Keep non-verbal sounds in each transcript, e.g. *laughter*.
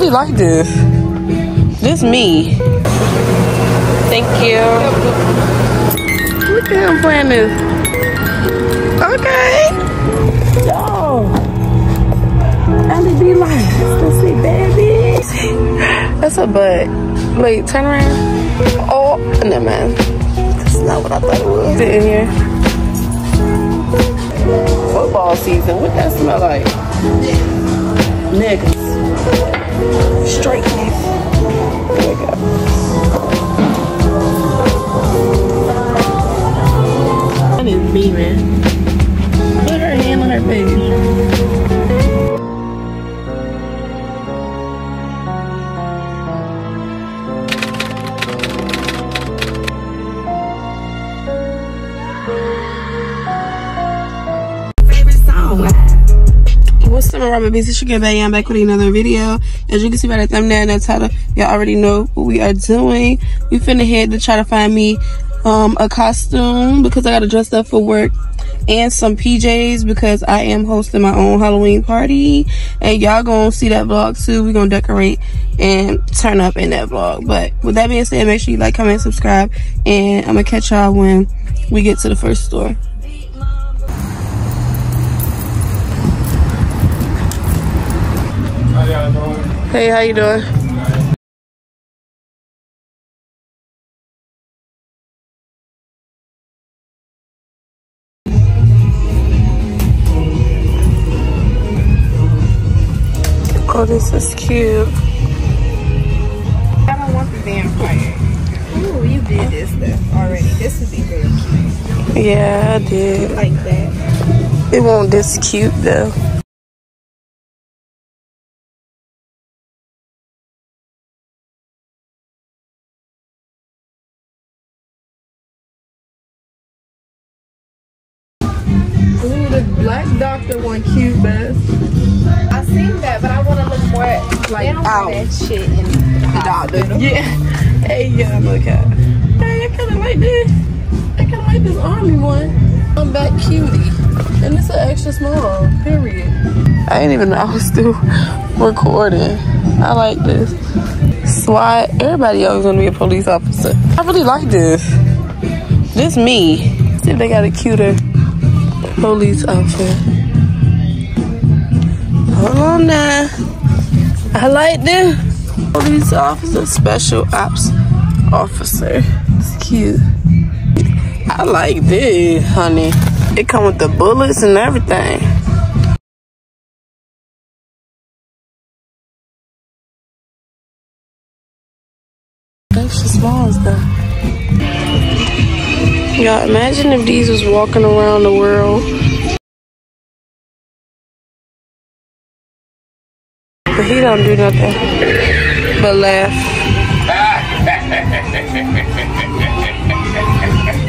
really like this. This me. Thank you. Look at him playing this. Okay. Yo. Andy be like, let's see, baby. That's a butt. Wait, turn around. Oh, no, man. That's not what I thought it was. Sit in here. Football season. What that smell like? Niggas. Straight niggas. There we go. That is man. Put her hand on her face. Robert Beats? It's your girl, Betty. I'm back with another video. As you can see by the thumbnail and the title, y'all already know what we are doing. We finna head to try to find me um, a costume because I gotta dress up for work and some PJs because I am hosting my own Halloween party. And y'all gonna see that vlog too. we gonna decorate and turn up in that vlog. But with that being said, make sure you like, comment, subscribe. And I'm gonna catch y'all when we get to the first store. Hey, how you doing? Oh, this is cute. I don't want the vampire. Ooh, you did this stuff already. This would be very cute. Yeah, I did. Like that. It won't this cute though. Doctor one cute best. I seen that, but I want to look more like they don't Ow. do that shit in the Doctor. Yeah. *laughs* Hey, yeah, look at. Hey, I kind of like this. I kind of like this army one. I'm back cutie. And it's an extra small, period. I didn't even know I was still *laughs* recording. I like this. SWAT. Everybody always want to be a police officer. I really like this. This me. See if they got a cuter police outfit. I like this. Police officer, special ops officer. It's cute. I like this, honey. It come with the bullets and everything. Extra small stuff. Y'all imagine if these was walking around the world. But he don't do nothing but laugh.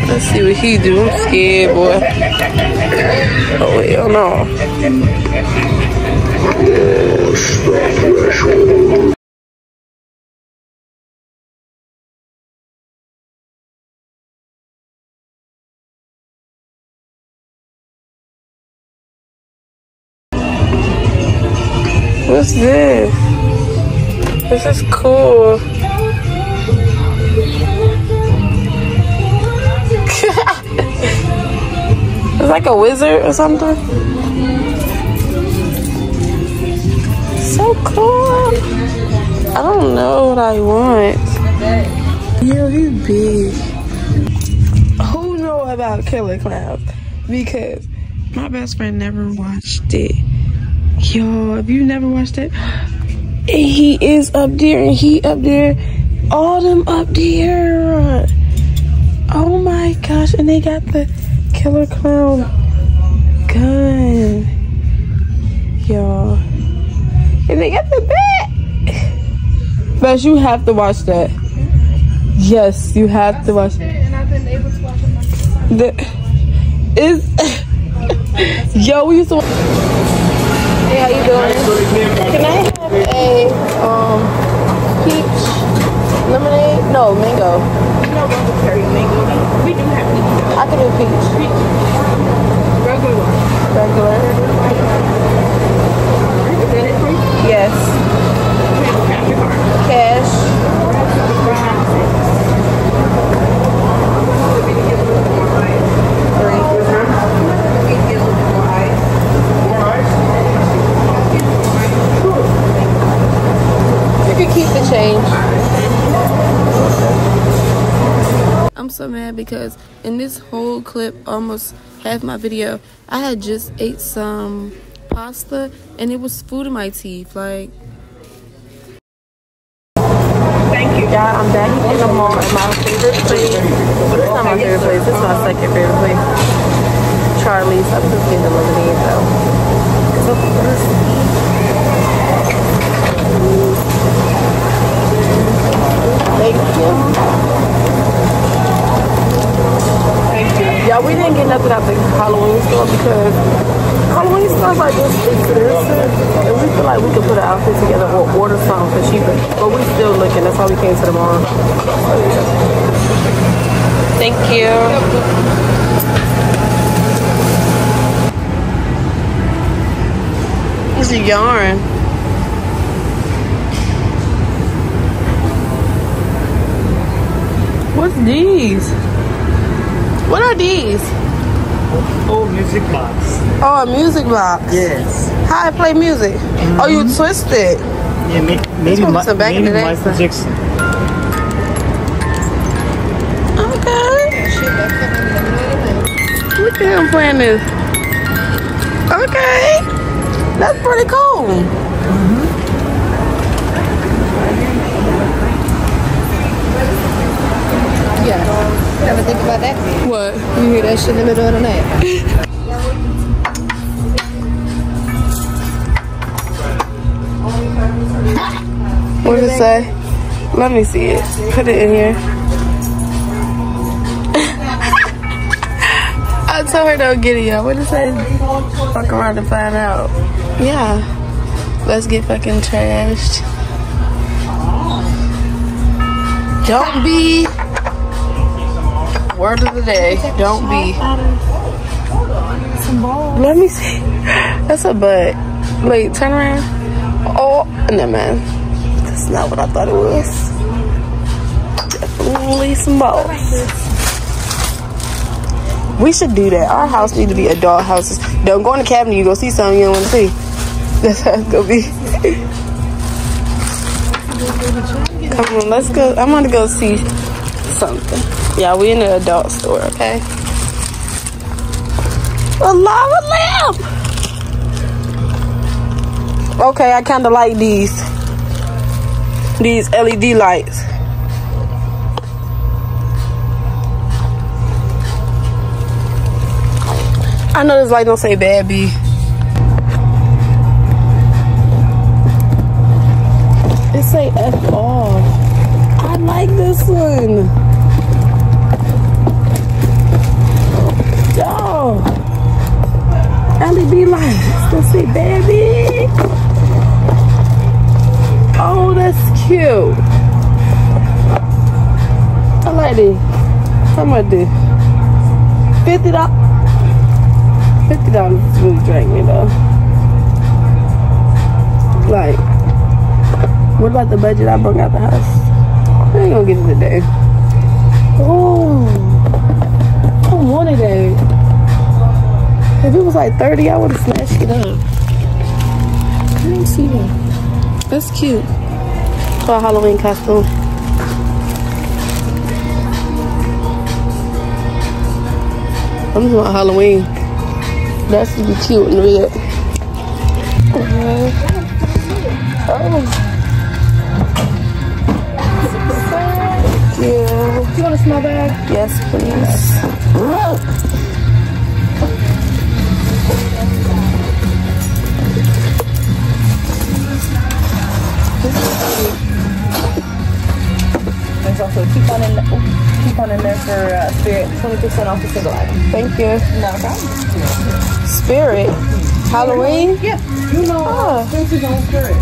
Let's see what he do. I'm scared, boy. Oh hell no. What's this? This is cool. *laughs* it's like a wizard or something. So cool. I don't know what I want. Yo, he's big. Who know about Killer Clowns? Because my best friend never watched it. Yo, if you never watched it, and he is up there and he up there, all them up there. Oh my gosh, and they got the killer clown gun. Y'all. And they got the bat. But you have to watch that. Yes, you have to watch it. And I've been able to watch it myself. The is *laughs* Yo, we used to Hey, how you doing? Can I have a um peach lemonade? No, mango. No longer carry mango. We do have peach. I can do peach. Peach. Regular. Regular. Is that it for you? Yes. so mad because in this whole clip, almost half my video, I had just ate some pasta and it was food in my teeth. Like, Thank you. yeah, I'm back in the mall at my favorite place. It's not my favorite place. It's my second favorite place. Charlie's. I'm just getting the lemonade though. So. Thank you. Yeah, we didn't get nothing out the Halloween store because Halloween stores like this expensive, and we feel like we could put an outfit together or order something for cheaper. But we're still looking. That's why we came to the mall. Thank you. It's a yarn. What's these? What are these? Oh, music box. Oh, a music box. Yes. How I play music? Oh, you mm-hmm. twist it. Yeah, may, maybe, one Mi- was a back in maybe the Michael Jackson. Okay. Look at him playing this. Okay. That's pretty cool. Yeah. Ever think about that? What? You hear that shit in the middle of the night. *laughs* What did it say? Let me see it. Put it in here. *laughs* I told her don't get it yet. What did it say? Fuck around and find out. Yeah. Let's get fucking trashed. Don't be. Word of the day. Don't be. Let me see. That's a butt. Wait, turn around. Oh, no, man. That's not what I thought it was. Definitely some balls. We should do that. Our house need to be adult houses. Don't go in the cabinet. You go see something you don't want to see. *laughs* That's how it's gonna be. Come on, let's go. I'm gonna go see something. Yeah, we in the adult store, okay? A lava lamp. Okay, I kind of like these. These LED lights. I know this light don't say bad B. It say F off. I like this one. LED lights. Don't say baby. Oh, that's cute. I like this. How much this? Fifty dollars. Fifty dollars really drank me though. Like, what about the budget I brought out the house? I ain't gonna get it today. Oh, I wanted that. If it was like 30, I would have smashed it up. I didn't see that. That's cute. For a Halloween costume. I'm just want Halloween. That's to be cute and red. Oh. Thank you. You want a small bag? Yes, please. A coupon in, oh, coupon in there for uh, Spirit. 20% off the single item. Thank you. No problem. Spirit. Halloween? Yeah. You know, Oh. is on Spirit.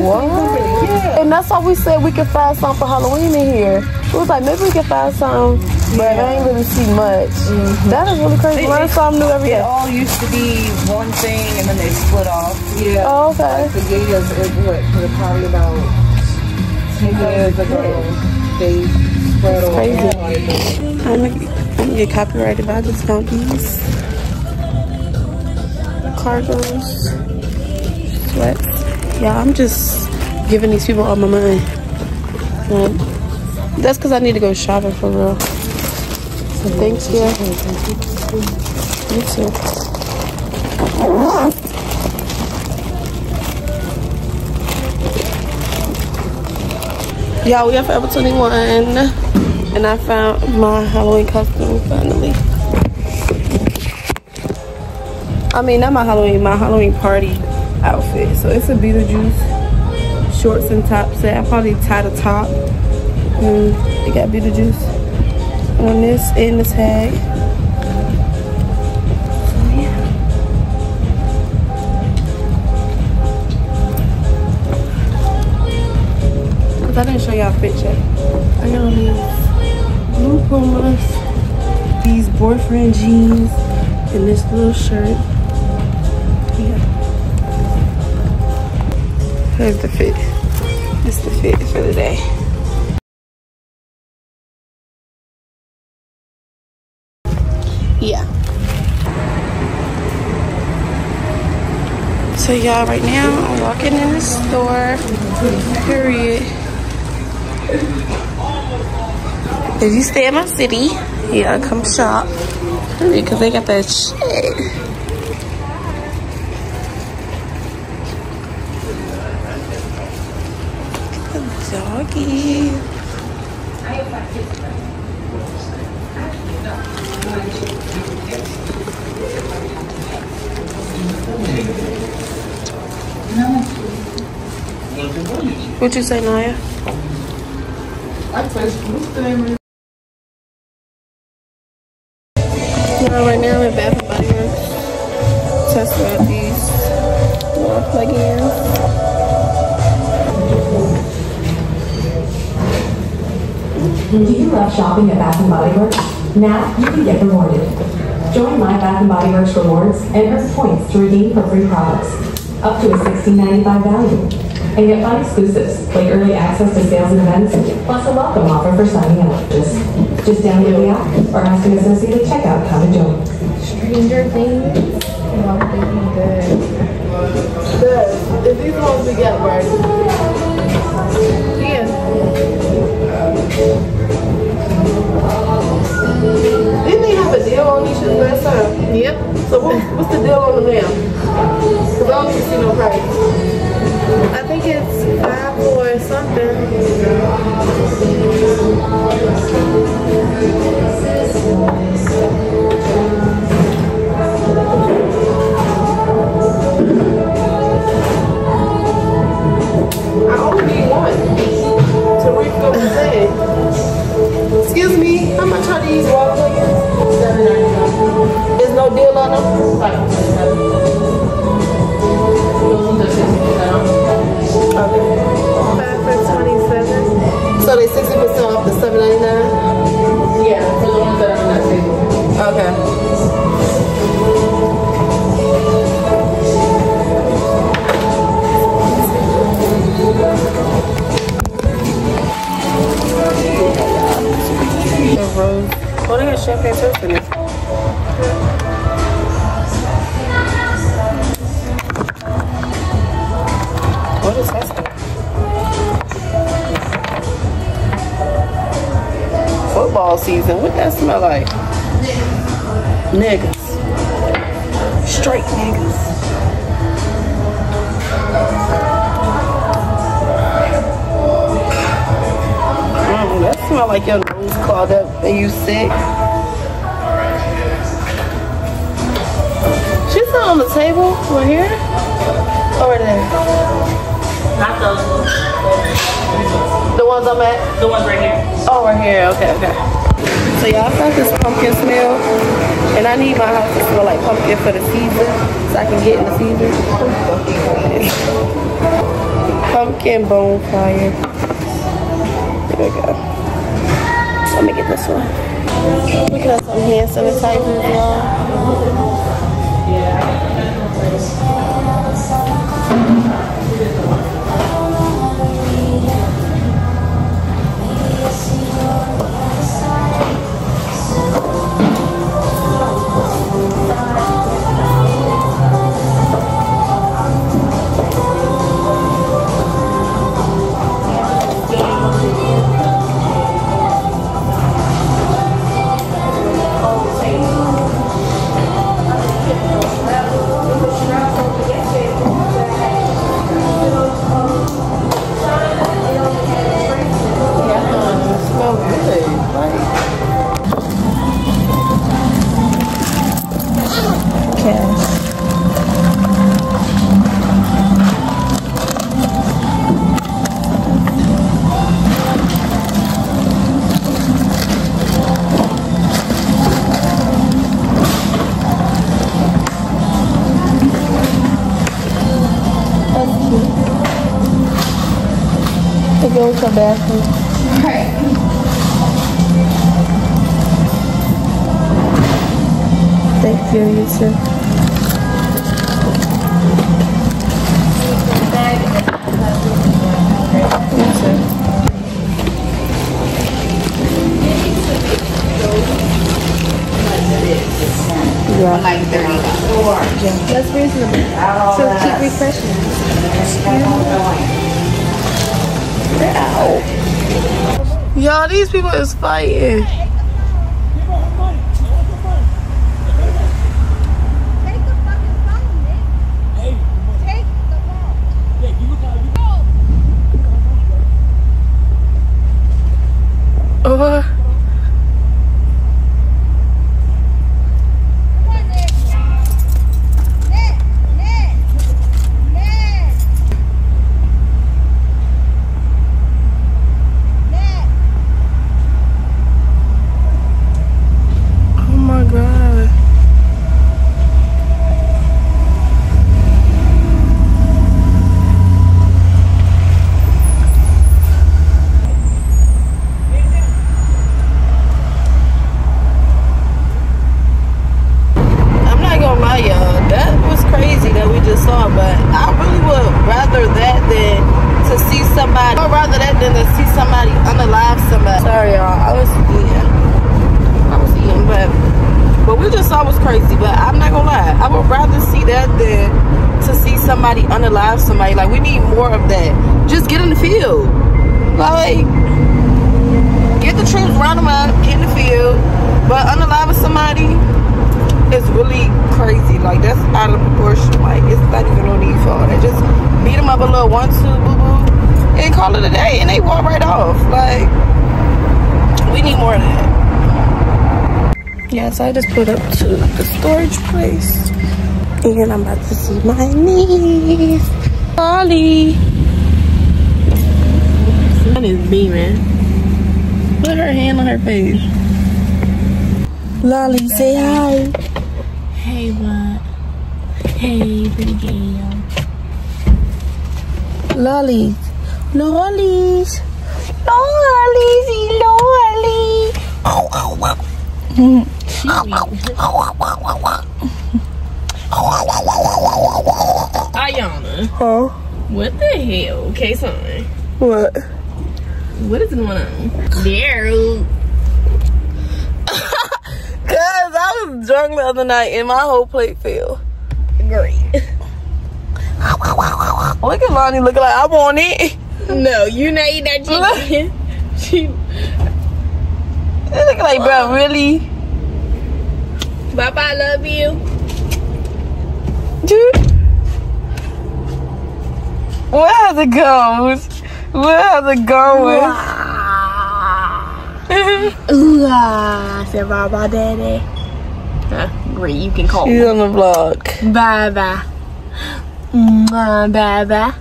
What? Yeah. And that's why we said we could find something for Halloween in here. It was like maybe we could find something, but I ain't really see much. Mm-hmm. That is really crazy. It- Learn something new every It all used to be one thing and then they split off. Yeah. Oh, okay. The Gators, it, what, probably about 10 years ago, they spread over. Crazy. I'm gonna, I'm gonna get copyrighted, but I just found these cargos, sweats. Yeah, I'm just giving these people all my money. Like, that's because I need to go shopping for real. Thank you. You too. Y'all, we have Forever 21 and I found my Halloween costume finally. I mean, not my Halloween, my Halloween party outfit. So it's a Beetlejuice shorts and top set. I probably tie the top. Hmm, and they got Beetlejuice on this and the tag. I didn't show y'all a picture. I got these blue Pumas, these boyfriend jeans, and this little shirt. Yeah. Here's the fit. This the fit for the day. Yeah. So y'all, right now I'm walking in the store. Period. If you stay in my city, you gotta come shop. Because they got that shit. The doggy. What you say, Naya? Yeah, right now I'm at Bath and Body Works. Testing out these wall plug-ins. Do you love shopping at Bath & Body Works? Now you can get rewarded. Join My Bath & Body Works Rewards and earn points to redeem for free products, up to a $16.95 value. And get fun exclusives like early access to sales and events, plus a welcome offer for signing up. Just, just download the app or ask an associate at checkout how to join. Stranger Things. Wow, they be good. Good. If these ones we get right. Yeah. Didn't they have a deal on these shit last time? Yep. So what, what's the deal on them now? Because I don't even see no price. I think it's five or something. I only need one to. Excuse me, how much are these? There's no deal on them? So they 60% off the 7.99? Yeah, for the ones that are that table. Okay. The rose. Oh, they got champagne toast in it. What is that Football season. What that smell like? Niggas. Straight niggas. Mm, that smell like your nose clogged up and you sick. She's not on the table. We're here. Over there. Not those. The ones I'm at. The ones right here. Oh, we're here. Okay, okay. So y'all got this pumpkin smell, and I need my house to smell like pumpkin for the season, so I can get in the season. *laughs* Pumpkin bonfire. There we go. Let me get this one. Look at some hand sanitizer, y'all. to go to the bathroom. Thank you, you too. You too. Yeah. That's reasonable. So keep refreshing. Y'all, these people is fighting. Oh my god. I'm not gonna lie, y'all. That was crazy that we just saw, but I really would rather that than to see somebody. I'd rather that than to see somebody unalive somebody. Sorry, y'all. I was eating. I was eating, but what we just saw was crazy. But I'm not gonna lie. I would rather see that than to see somebody unalive somebody. Like we need more of that. Just get in the field. Like get the troops, round them up, get in the field. But unalive somebody it's really crazy. Like that's out of proportion. Like it's not even no need for all that. Just beat them up a little one, two, boo boo, and call it a day, and they walk right off. Like we need more of that. Yeah, so I just put up to the storage place, and I'm about to see my niece. Sun is beaming. Put her hand on her face. Lolly, say hi. Hey, what? Hey, pretty girl. Lollies. Lollies. Lollies. Lolly. Iyanna, Huh? what the hell? Okay, son. What? What is going on? Daryl. *laughs* Cause I was drunk the other night and my whole plate fell. Great. Look at Lonnie looking like I want it. No, you not eating that chicken. *laughs* she, looking like, bro, really? Papa, I love you. Dude. Where has it gone? Where has it gone? Ooh, ah, said bye bye, daddy. Huh, great, you can call She's me. on the vlog. Bye bye. Mwah, Bye bye.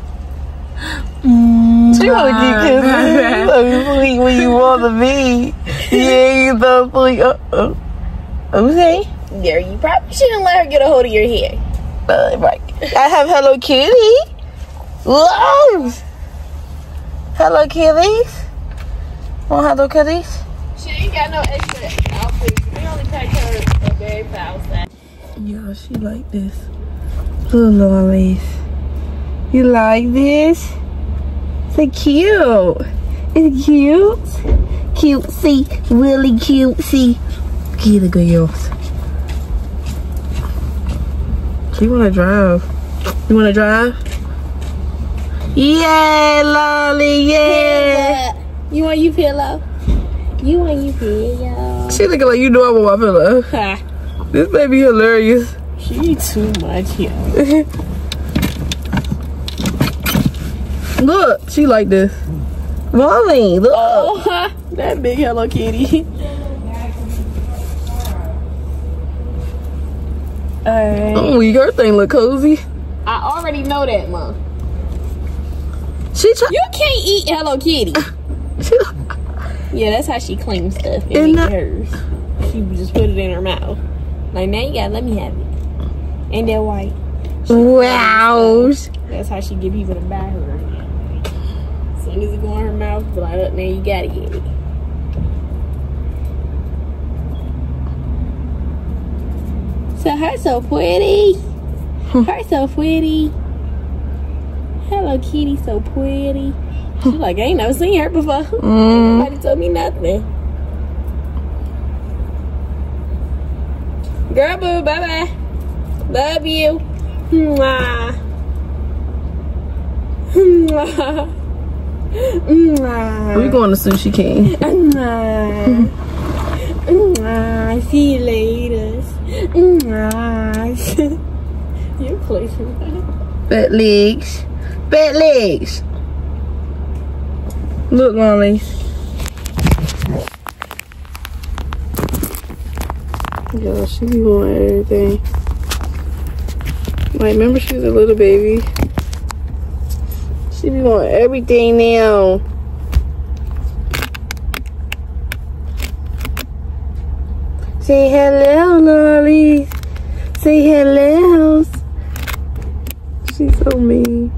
She wanna get kisses. So sweet when you wanna be. *laughs* Yeah, you so sweet. Uh oh. Okay. There, you probably shouldn't let her get a hold of your hair. Uh, right. I have Hello Kitty. Whoa. Hello Kitties. Want Hello Kitties? She ain't got no extra outfits. We only packed her a very foul set. Yeah, she like this. Little lollies. You like this? It's cute. It's cute. Cutesy. Really cutesy. Get the girls. She wanna drive. You wanna drive? Yeah, lolly, yeah. You want you pillow? You want you pillow? She looking like you know I want my pillow. Ha. This baby hilarious. She too much, yo. *laughs* Look, she like this. Mommy, look. Oh, *laughs* that big Hello Kitty. Alright. Oh, your thing look cozy. I already know that, mom. She. You can't eat Hello Kitty. *laughs* She, Yeah, that's how she claims stuff and Isn't make that- it hers. She just put it in her mouth. Like, now you gotta let me have it. Ain't that white? wow. That's how she get people to buy her. soon as it go in her mouth, be like, look, now you gotta get it. So her so pretty. her so pretty. Hello, kitty, so pretty. She like, I ain't never seen her before. *laughs* Mm. Nobody told me nothing. Girl, boo, bye bye. Love you. Mwah. Mwah. Mwah. We going to Sushi King. Mwah. Mwah. See you later. Mwah. You're close. Fat legs. Fat legs. Look, Molly. Yeah, she be wanting everything. Like, remember she was a little baby? She be wanting everything now. Say hello, Lolly. Say hello. She's so mean.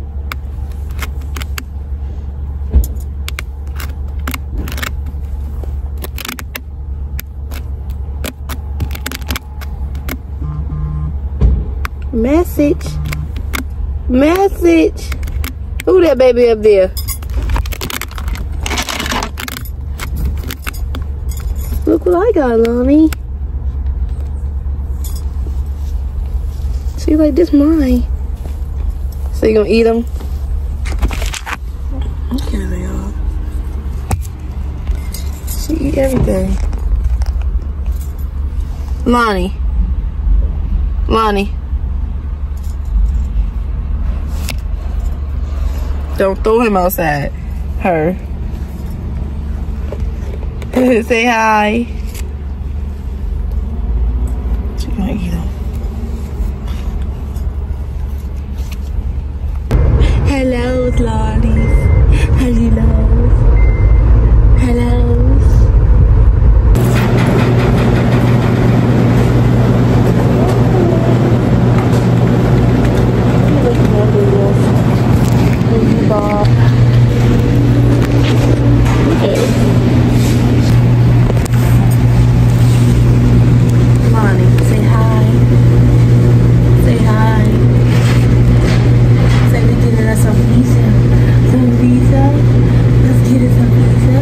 Message. Message. Who that baby up there? Look what I got, Lonnie. See, like this mine. So you gonna eat them? Okay, they are. She eat everything. Lonnie. Lonnie. Don't throw him outside. Her. *laughs* Say hi. She gonna eat him. Hello, Lollies. Hello. Hello. Lonnie, say hi. Say hi. Say we getting us some pizza. Some pizza. Let's get us some pizza.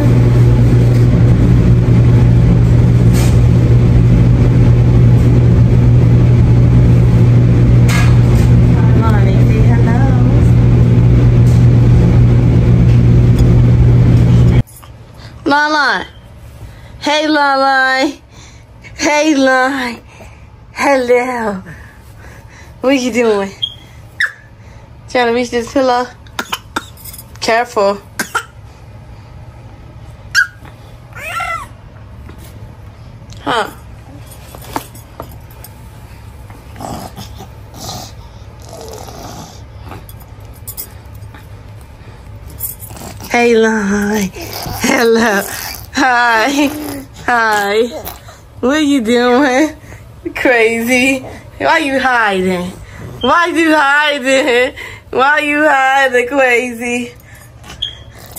Lonnie, say hello. Lala. Hey, Lala. Hey, Lala. Hello. What you doing? Trying to reach this pillow? Careful. Huh? Hey, Lai. Hello. Hi. Hi. What are you doing? Crazy. Why are you hiding? Why you hiding? Why you hiding, crazy?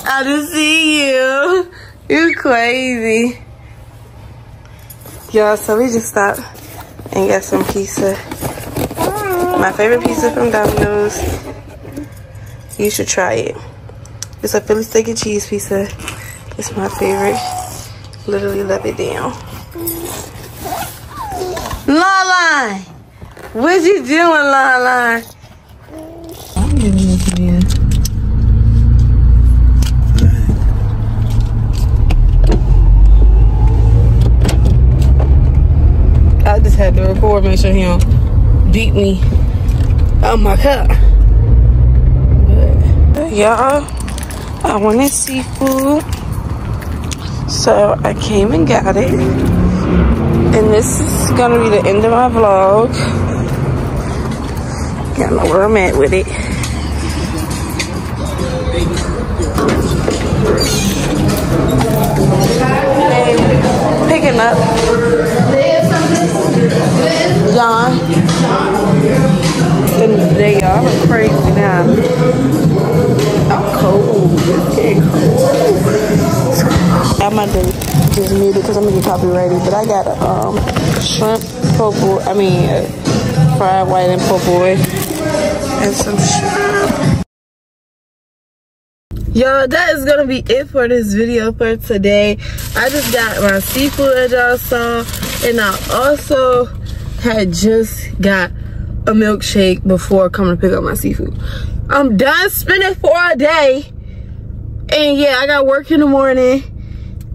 I just see you. You crazy. Y'all, so we just stopped and got some pizza. My favorite pizza from Domino's. You should try it. It's a Philly steak and cheese pizza. It's my favorite. Literally love it down. Lala! What you doing, Lala? I'm giving it to. I just had to record, make sure he don't beat me on my. But, y'all, I wanted seafood. So I came and got it. And this is gonna be the end of my vlog. Gotta know where I'm at with it. Picking up. John. They are crazy now. I'm cold. It's getting can just mute it because I'm gonna get copyrighted. But I got a um, shrimp purple. I mean, uh, fried white and boy, and some shrimp. Y'all, that is gonna be it for this video for today. I just got my seafood that y'all saw, and I also had just got a milkshake before coming to pick up my seafood. I'm done spending for a day. And yeah, I got work in the morning.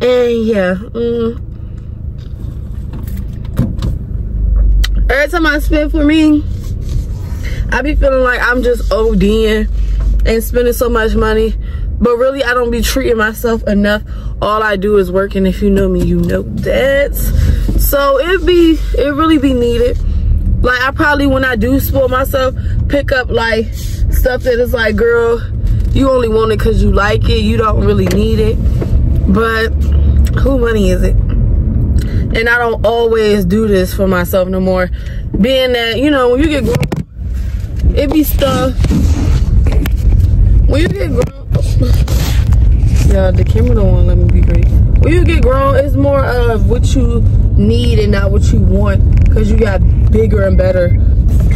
And yeah. Mm. Every time I spend for me, I be feeling like I'm just ODing and spending so much money. But really, I don't be treating myself enough. All I do is work. And if you know me, you know that. So it be, it really be needed. Like I probably, when I do spoil myself, pick up like stuff that is like, girl, you only want it because you like it. You don't really need it. But who money is it? And I don't always do this for myself no more. Being that, you know, when you get grown, it be stuff. When you get grown, yeah, the camera don't want to let me be great. When you get grown, it's more of what you need and not what you want. Because you got bigger and better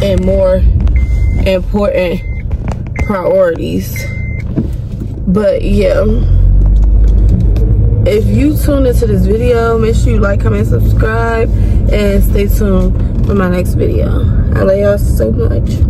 and more important priorities but yeah if you tune into this video make sure you like comment subscribe and stay tuned for my next video i love y'all so much